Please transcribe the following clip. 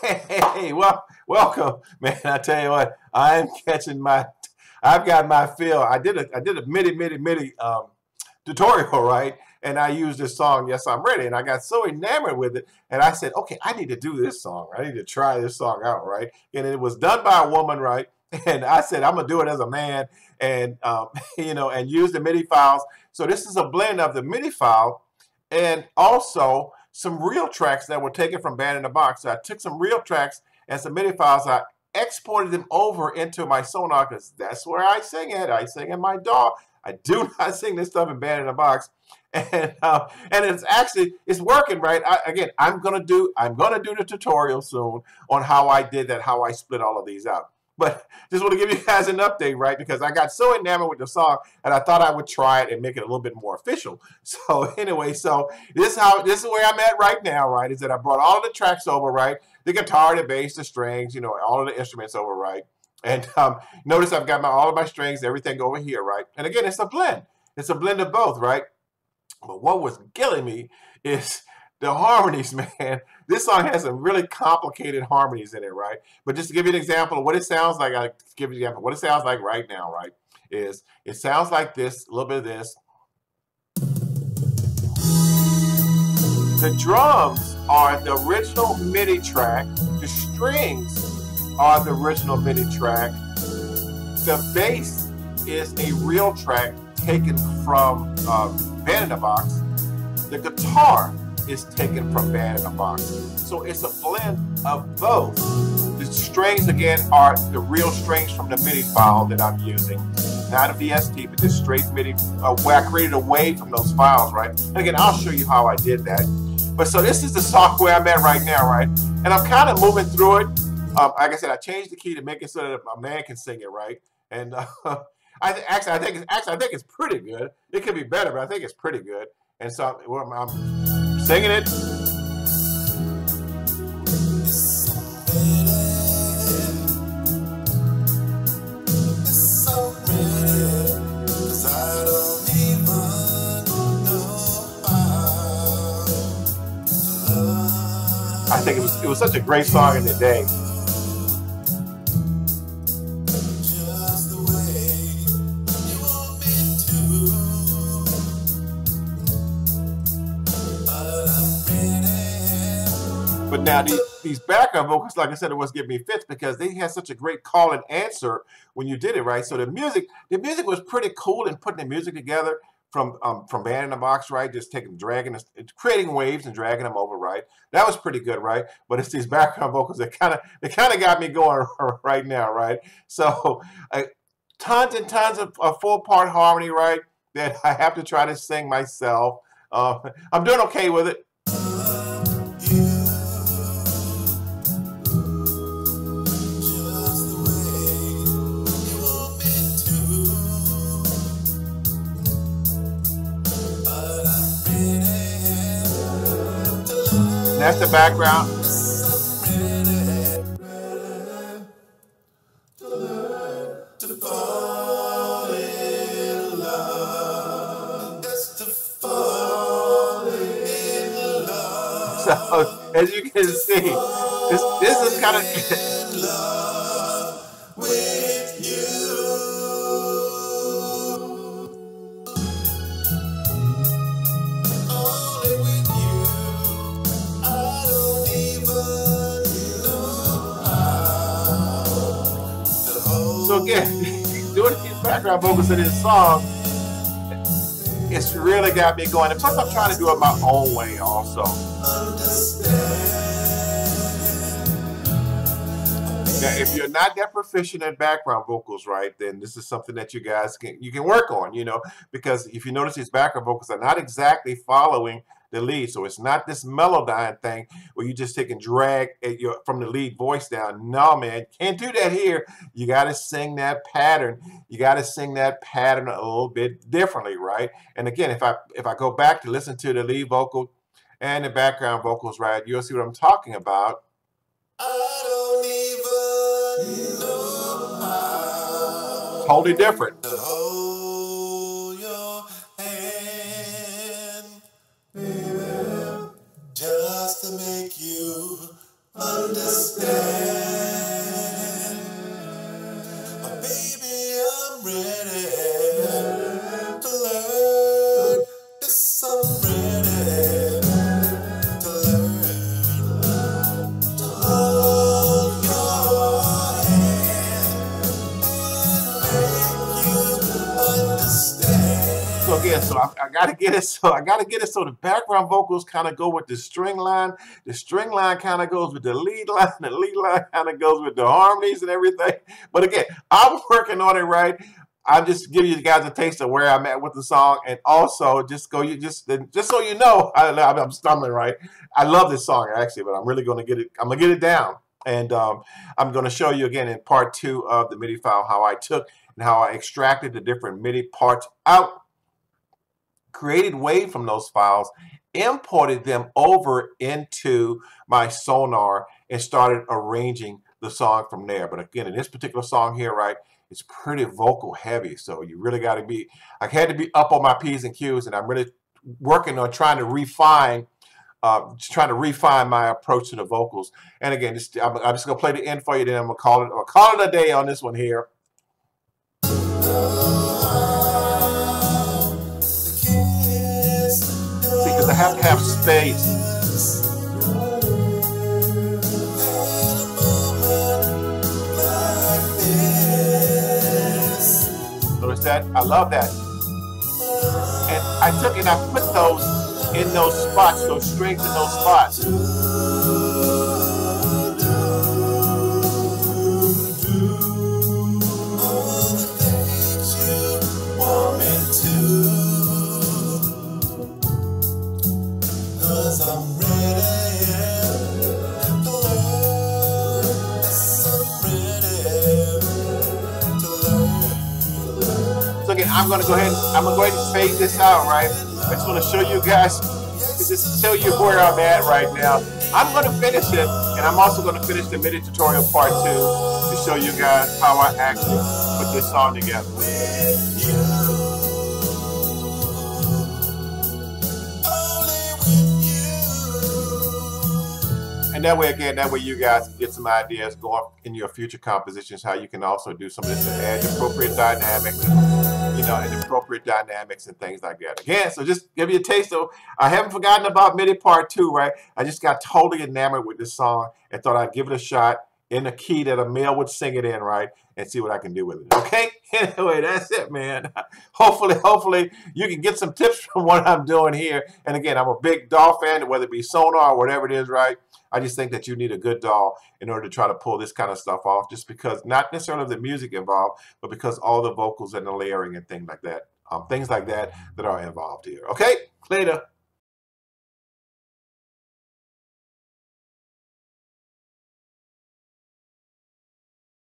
Hey, well, welcome, man. I tell you what, I'm catching my, I've got my feel. I did a, I did a MIDI, MIDI, MIDI um, tutorial, right? And I used this song, Yes, I'm Ready. And I got so enamored with it. And I said, okay, I need to do this song. I need to try this song out, right? And it was done by a woman, right? And I said, I'm going to do it as a man and, um, you know, and use the MIDI files. So this is a blend of the MIDI file and also some real tracks that were taken from Band in the Box. So I took some real tracks and some MIDI files. I exported them over into my Sonar because that's where I sing it. I sing in my DAW. I do not sing this stuff in Band in the Box. And uh, and it's actually it's working right. I, again, I'm gonna do I'm gonna do the tutorial soon on how I did that, how I split all of these out. But just want to give you guys an update, right? Because I got so enamored with the song, and I thought I would try it and make it a little bit more official. So anyway, so this is how this is where I'm at right now, right? Is that I brought all the tracks over, right? The guitar, the bass, the strings, you know, all of the instruments over, right? And um, notice I've got my all of my strings, everything over here, right? And again, it's a blend. It's a blend of both, right? But what was killing me is the harmonies, man. This song has some really complicated harmonies in it, right? But just to give you an example of what it sounds like, I give you an example. What it sounds like right now, right, is it sounds like this, a little bit of this. The drums are the original MIDI track. The strings are the original MIDI track. The bass is a real track taken from uh, Band Box. The guitar is taken from Band in a Box. So it's a blend of both. The strings, again, are the real strings from the MIDI file that I'm using. Not a VST, but just straight MIDI, uh, where I created a wave from those files, right? And again, I'll show you how I did that. But so this is the software I'm at right now, right? And I'm kind of moving through it. Um, like I said, I changed the key to make it so that a man can sing it, right? And uh, I actually, I think it's, actually, I think it's pretty good. It could be better, but I think it's pretty good. And so I'm, I'm singing it. I think it was it was such a great song in the day. Now these, these background vocals, like I said, it was giving me fits because they had such a great call and answer when you did it, right? So the music, the music was pretty cool in putting the music together from um, from band in the box, right? Just taking, dragging, creating waves and dragging them over, right? That was pretty good, right? But it's these background vocals that kind of they kind of got me going right now, right? So tons and tons of, of full part harmony, right? That I have to try to sing myself. Uh, I'm doing okay with it. That's the background. So, as you can see, this, this is kind of... Again, doing these background vocals in this song, it's really got me going. And plus, I'm trying to do it my own way also. Now, if you're not that proficient in background vocals, right, then this is something that you guys can you can work on, you know, because if you notice these background vocals are not exactly following the lead. So it's not this melodyne thing where you just take and drag eh, your, from the lead voice down. No, man, can't do that here. You got to sing that pattern. You got to sing that pattern a little bit differently, right? And again, if I if I go back to listen to the lead vocal and the background vocals, right, you'll see what I'm talking about. Totally different. Gotta get it. So I gotta get it. So the background vocals kind of go with the string line. The string line kind of goes with the lead line. The lead line kind of goes with the harmonies and everything. But again, I'm working on it right. I'm just giving you guys a taste of where I'm at with the song, and also just go you just just so you know, I, I'm stumbling right. I love this song actually, but I'm really going to get it. I'm gonna get it down, and um, I'm going to show you again in part two of the MIDI file how I took and how I extracted the different MIDI parts out created wave from those files, imported them over into my Sonar, and started arranging the song from there. But again, in this particular song here, right, it's pretty vocal heavy. So you really got to be, I had to be up on my P's and Q's, and I'm really working on trying to refine uh, trying to refine my approach to the vocals. And again, just, I'm, I'm, just gonna play the end for you. Then I'm gonna call it. I'll call it a day on this one here. Have space. Notice that? I love that. And I took and I put those in those spots, those strings in those spots. I'm gonna go ahead. I'm gonna go ahead and fade this out, right? I just want to show you guys, just show you where I'm at right now. I'm gonna finish it, and I'm also gonna finish the MIDI tutorial part two to show you guys how I actually put this song together. And that way, again, that way you guys get some ideas going in your future compositions, how you can also do some of this to add appropriate dynamics, you know, and appropriate dynamics and things like that. Again, so just give you a taste. So I haven't forgotten about MIDI part two, right? I just got totally enamored with this song and thought I'd give it a shot in a key that a male would sing it in, right? And see what I can do with it. Okay? Anyway, that's it, man. Hopefully, hopefully you can get some tips from what I'm doing here. And again, I'm a big fan, whether it be Sonar or whatever it is, right? I just think that you need a good DAW in order to try to pull this kind of stuff off, just because not necessarily the music involved, but because all the vocals and the layering and things like that, um, things like that that are involved here. Okay, later.